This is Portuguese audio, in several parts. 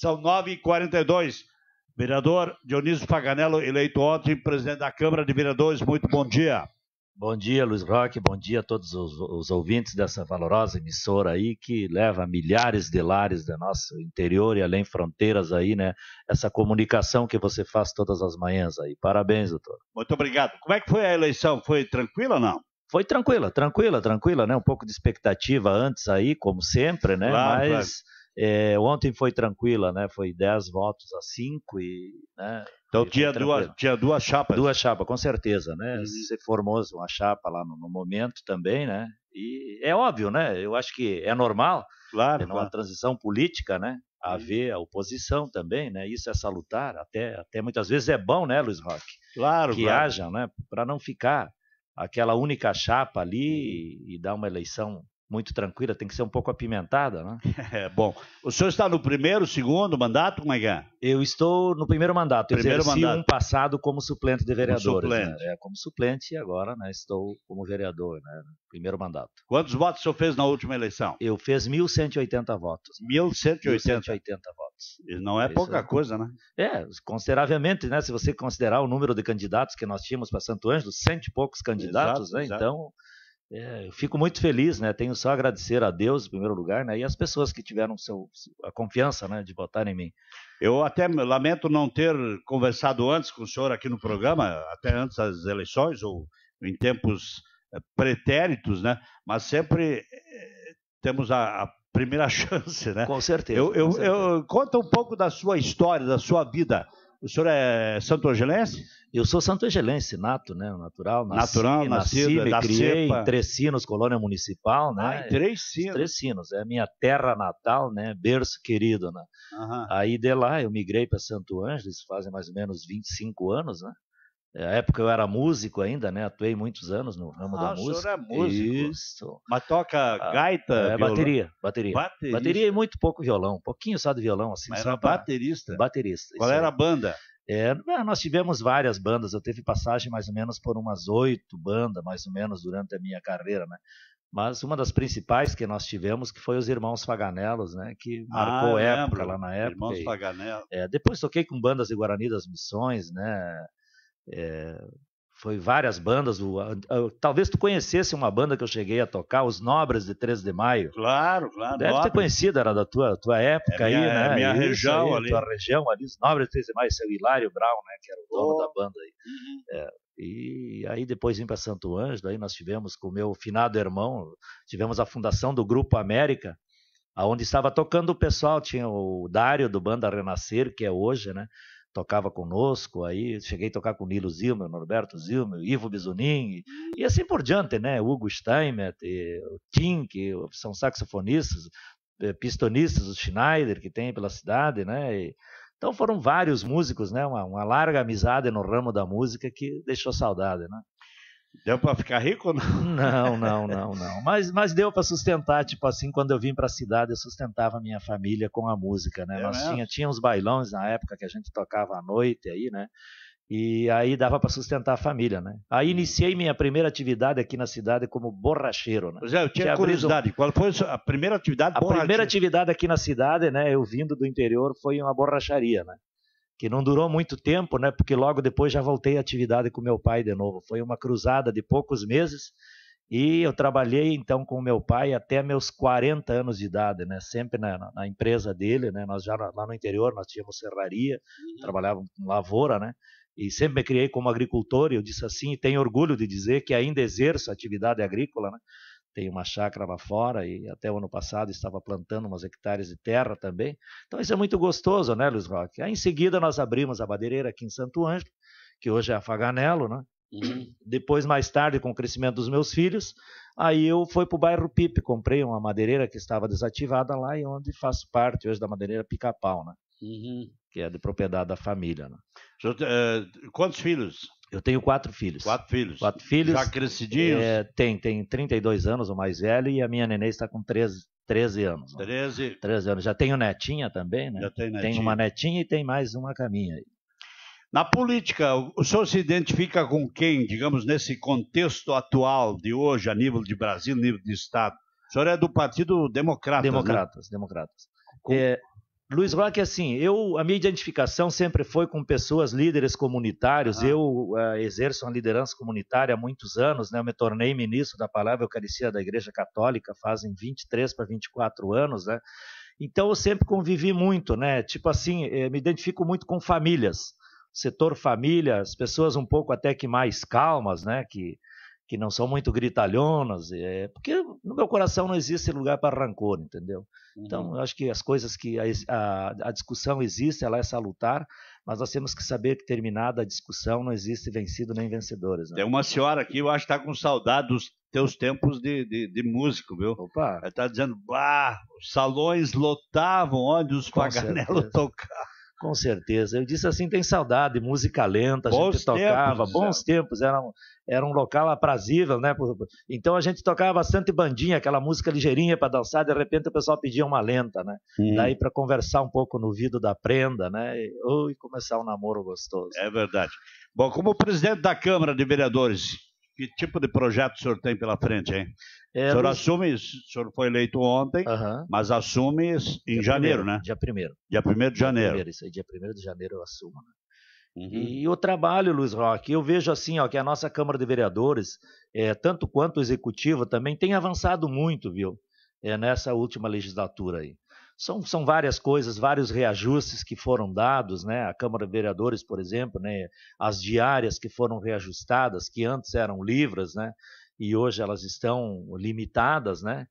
São 9h42. Vereador Dionísio Paganello, eleito ontem, presidente da Câmara de Vereadores, muito bom dia. Bom dia, Luiz Roque, bom dia a todos os, os, ouvintes dessa valorosa emissora aí, que leva milhares de lares do nosso interior e além fronteiras aí, né? Essa comunicação que você faz todas as manhãs aí. Parabéns, doutor. Muito obrigado. Como é que foi a eleição? Foi tranquila ou não? Foi tranquila, tranquila, tranquila, né? Um pouco de expectativa antes aí, como sempre, né? Claro, Mas é, ontem foi tranquila, né? Foi 10 votos a 5 e. Né? Então tinha duas, tinha duas chapas. Duas chapas, com certeza, né? Uhum. Se formou uma chapa lá no, no, momento também, né? E é óbvio, né? Eu acho que é normal, claro, numa claro. transição política, né? Haver a oposição também, né? Isso é salutar, até, até muitas vezes é bom, né, Luiz Roque? Claro, que claro. haja, né? Para não ficar aquela única chapa ali e, e dar uma eleição muito tranquila, tem que ser um pouco apimentada, né? É, bom, o senhor está no primeiro, segundo mandato, como é que é? Eu estou no primeiro mandato. Eu Primeiro exerci mandato. um passado como suplente de vereadores. suplente. Né? É, como suplente e agora né, estou como vereador, né? Primeiro mandato. Quantos votos o senhor fez na última eleição? Eu fiz 1.180 votos. 1.180. 1.180 votos. E Não é Isso pouca é. coisa, né? É, consideravelmente, né? Se você considerar o número de candidatos que nós tínhamos para Santo Ângelo, cento e poucos candidatos, Exato, né? exato. Então, é, eu fico muito feliz, né? Tenho só a agradecer a Deus, em primeiro lugar, né? E as pessoas que tiveram seu, a confiança, né? De votar em mim. Eu até lamento não ter conversado antes com o senhor aqui no programa, até antes das eleições, ou em tempos eh, pretéritos, né? Mas sempre eh, temos a, a primeira chance, né? Com certeza. Eu, eu, com certeza. eu- conta um pouco da sua história, da sua vida. O senhor é santo angelense? Eu sou santo angelense, nato, né? Natural, nasci, Natural, nasci, nascido, me da criei cepa. em Três Sinos, colônia municipal, né? Ah, em três Os sinos. Três Sinos, é a minha terra natal, né? Berço querido, né? Aham. Aí de lá eu migrei para Santo Ângelo, isso fazem mais ou menos 25 anos, né? Na época eu era músico ainda, né? Atuei muitos anos no ramo Ah, da o música. é músico. Isso. Mas toca Ah, gaita, É, violão? bateria, bateria. Baterista. Bateria e muito pouco violão, um pouquinho só de violão, assim. Mas era pra- baterista. Baterista. Qual era aí. a banda? É, ah, nós tivemos várias bandas, eu tive passagem mais ou menos por umas oito bandas, mais ou menos, durante a minha carreira, né? Mas uma das principais que nós tivemos que foi os Irmãos Faganelos, né? Que marcou Ah, época lembro. lá na época. Irmãos e- Paganel. é, depois toquei com bandas de Guarani das Missões, né? É, foi várias bandas. o- a- a- talvez tu conhecesse uma banda que eu cheguei a tocar, os Nobres de 13 de Maio. Claro, claro. Deve ter nobre. conhecido, era da tua, tua época É minha- aí, né? é minha Isso região aí, ali. Tua região ali, os Nobres de 13 de Maio, seu Hilário Brown, né? Que era o dono Oh. da banda aí. Uhum. É, e aí depois vim para Santo Ângelo, aí nós tivemos com o meu finado irmão, tivemos a fundação do Grupo América, aonde estava tocando o pessoal, tinha o Dário do Banda Renascer, que é hoje, né? Tocava conosco, aí cheguei a tocar com Nilo Zilmer, Norberto Zilmer, Ivo Bisonin, e, e assim por diante, né? Hugo Steinmetz, o Tim, que são saxofonistas, eh, pistonistas, o Schneider, que tem pela cidade, né? E, então foram vários músicos, né? Uma, uma larga amizade no ramo da música que deixou saudade, né? Deu pra ficar rico ou não? Não, não, não, não. Mas, mas deu para sustentar, tipo assim, quando eu vim para a cidade, eu sustentava a minha família com a música, né? É Nós mesmo? tinha, tinha uns bailões na época que a gente tocava à noite aí, né? E aí dava para sustentar a família, né? Aí iniciei minha primeira atividade aqui na cidade como borracheiro, né? Pois é, eu tinha curiosidade. Qual foi a primeira atividade? A primeira atividade aqui na cidade, né, eu vindo do interior, foi uma borracharia, né? Que não durou muito tempo, né? Porque logo depois já voltei à atividade com meu pai de novo. Foi uma cruzada de poucos meses e eu trabalhei então com meu pai até meus 40 anos de idade, né? Sempre na, na- empresa dele, né? Nós já lá no interior nós tínhamos serraria, trabalhávamos com lavoura, né? E sempre me criei como agricultor e eu disse assim, e tenho orgulho de dizer que ainda exerço atividade agrícola, né? Tenho uma chácara lá fora e até o ano passado estava plantando umas hectares de terra também. Então isso é muito gostoso, né, Luiz Roque? Aí em seguida nós abrimos a madeireira aqui em Santo Ângelo, que hoje é a Faganello, né? Depois, mais tarde, com o crescimento dos meus filhos, aí eu fui para o bairro Pipe, comprei uma madeireira que estava desativada lá e onde faço parte hoje da madeireira Pica-Pau, né? Que é de propriedade da família, né? Eh, quantos filhos? Eu tenho quatro filhos. Quatro filhos. Quatro filhos. Já crescidinhos? É, tem, tem 32 anos, o mais velho, e a minha neném está com 13, 13 anos. né? 13. 13 anos. Já tenho netinha também, né? Já tem Tem netinho. uma netinha e tem mais uma caminha aí. Na política, o senhor se identifica com quem, digamos, nesse contexto atual de hoje, a nível de Brasil, nível de Estado? O senhor é do Partido Democrata. né? Democratas, democratas. Com- É, Luiz Roque, assim, eu, a minha identificação sempre foi com pessoas líderes comunitários. Ah. Eu uh, exerço uma liderança comunitária há muitos anos, né? Eu me tornei ministro da Palavra Eucaristia da Igreja Católica fazem 23 para 24 anos, né? Então eu sempre convivi muito, né? Tipo assim, eh, me identifico muito com famílias, setor família, as pessoas um pouco até que mais calmas, né? Que que não são muito gritalhonas, é, porque no meu coração não existe lugar para rancor, entendeu? Então, uhum. eu acho que as coisas que a, a, a, discussão existe, ela é salutar, mas nós temos que saber que terminada a discussão não existe vencido nem vencedores. Né? Tem uma senhora aqui, eu acho que está com saudade dos teus tempos de, de, de músico, viu? Opa! Ela está dizendo, bah, os salões lotavam onde os paganelos tocavam. Com certeza. Eu disse assim, tem saudade, música lenta, a bons gente tocava, tempos, bons já. tempos, era um, era um local aprazível, né? Então a gente tocava bastante bandinha, aquela música ligeirinha para dançar, de repente o pessoal pedia uma lenta, né? Hum. Daí para conversar um pouco no ouvido da prenda, né? E, e começar um namoro gostoso. É verdade. Bom, como presidente da Câmara de Vereadores, que tipo de projeto o senhor tem pela frente, hein? É, o senhor assume, o senhor foi eleito ontem, mas assume em dia janeiro, primeiro, né? Dia 1 Dia 1 de janeiro. Primeiro, isso aí, dia 1 de janeiro eu assumo, né? Uhum. E o trabalho, Luiz Roque, eu vejo assim, ó, que a nossa Câmara de Vereadores, é, tanto quanto o Executivo também, tem avançado muito, viu? É, nessa última legislatura aí. São, são várias coisas, vários reajustes que foram dados, né? A Câmara de Vereadores, por exemplo, né? As diárias que foram reajustadas, que antes eram livres, né? E hoje elas estão limitadas, né?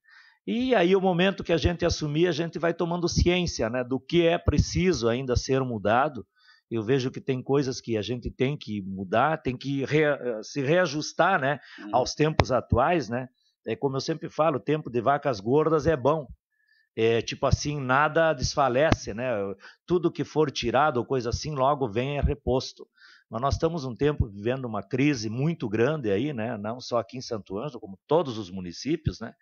E aí, o momento que a gente assumir, a gente vai tomando ciência né, do que é preciso ainda ser mudado eu vejo que tem coisas que a gente tem que mudar, tem que se reajustar né, aos tempos atuais. Né? É como eu sempre falo, o tempo de vacas gordas é bom. É, tipo assim, nada desfalece, né? Tudo que for tirado ou coisa assim, logo vem é reposto. Mas nós estamos um tempo vivendo uma crise muito grande aí, né? Não só aqui em Santo Ângelo, como todos os municípios, né?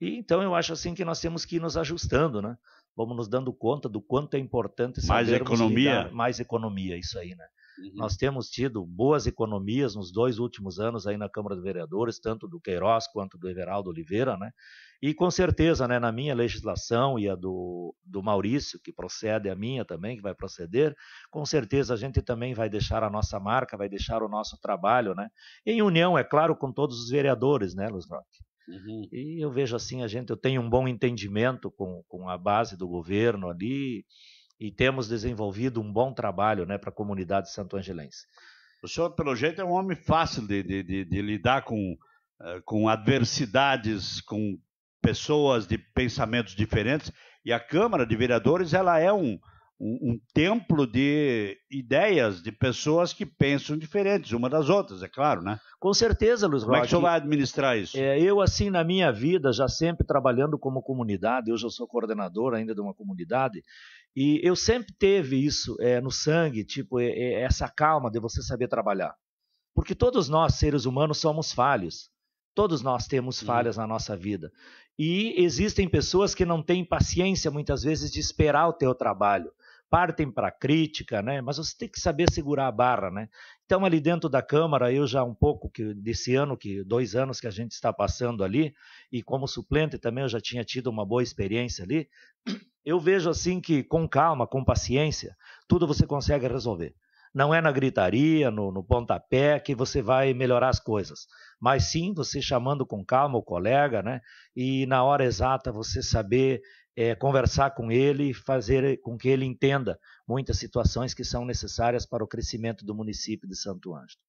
E então eu acho assim que nós temos que ir nos ajustando, né? vamos nos dando conta do quanto é importante mais economia, mais economia, isso aí, né? Uhum. Nós temos tido boas economias nos dois últimos anos aí na Câmara de Vereadores, tanto do Queiroz quanto do Everaldo Oliveira, né? E com certeza, né, na minha legislação e a do, do Maurício, que procede a minha também, que vai proceder, com certeza a gente também vai deixar a nossa marca, vai deixar o nosso trabalho, né? Em união, é claro, com todos os vereadores, né, Luz Roque? Uhum. E eu vejo assim, a gente, eu tenho um bom entendimento com, com a base do governo ali e temos desenvolvido um bom trabalho né, para a comunidade santo-angelense. O senhor, pelo jeito, é um homem fácil de, de, de, de lidar com, uh, com adversidades, com pessoas de pensamentos diferentes. E a Câmara de Vereadores ela é um, um, um, templo de ideias de pessoas que pensam diferentes uma das outras, é claro, né? Com certeza, Luiz Como é que o senhor vai administrar isso? É, eu, assim, na minha vida, já sempre trabalhando como comunidade, hoje eu sou coordenador ainda de uma comunidade, e eu sempre teve isso é, no sangue, tipo, é, é essa calma de você saber trabalhar. Porque todos nós, seres humanos, somos falhos. Todos nós temos falhas na nossa vida. E existem pessoas que não têm paciência, muitas vezes, de esperar o teu trabalho partem para crítica, né? Mas você tem que saber segurar a barra, né? Então ali dentro da Câmara, eu já um pouco que desse ano, que dois anos que a gente está passando ali, e como suplente também eu já tinha tido uma boa experiência ali, eu vejo assim que com calma, com paciência, tudo você consegue resolver. Não é na gritaria, no, no pontapé que você vai melhorar as coisas, mas sim você chamando com calma o colega, né? E na hora exata você saber é, conversar com ele fazer com que ele entenda muitas situações que são necessárias para o crescimento do município de Santo Ângelo.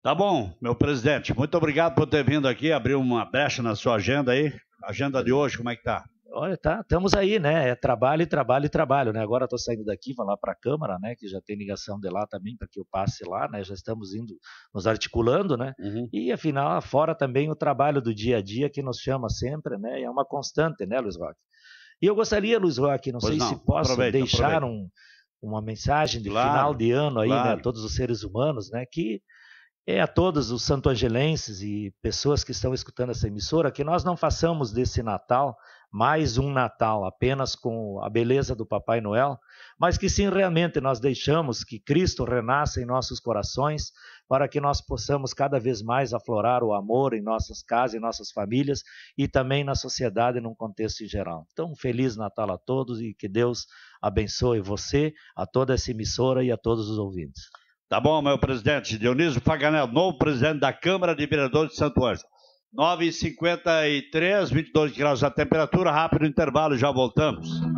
Tá bom, meu presidente. Muito obrigado por ter vindo aqui, abrir uma brecha na sua agenda aí. Agenda de hoje, como é que tá? Olha, tá, estamos aí, né? É trabalho, trabalho e trabalho, né? Agora estou saindo daqui, vou lá para a Câmara, né? Que já tem ligação de lá também para que eu passe lá, né? Já estamos indo, nos articulando, né? Uhum. E afinal, fora também o trabalho do dia a dia que nos chama sempre, né? E é uma constante, né, Luiz Roque? E eu gostaria, Luiz Roque, não pois sei não. se posso aproveita, deixar aproveita. Um, uma mensagem de claro, final de ano aí, né, claro. né? A todos os seres humanos, né? Que é a todos os santo-angelenses e pessoas que estão escutando essa emissora que nós não façamos desse Natal mais um Natal apenas com a beleza do Papai Noel, mas que sim realmente nós deixamos que Cristo renasça em nossos corações, para que nós possamos cada vez mais aflorar o amor em nossas casas, em nossas famílias e também na sociedade num contexto em geral. Então, um feliz Natal a todos e que Deus abençoe você, a toda essa emissora e a todos os ouvintes. Tá bom, meu presidente. Dionísio Paganel, novo presidente da Câmara de Vereadores de Santo Ângelo. 9h53, 22 graus a temperatura, rápido intervalo, já voltamos.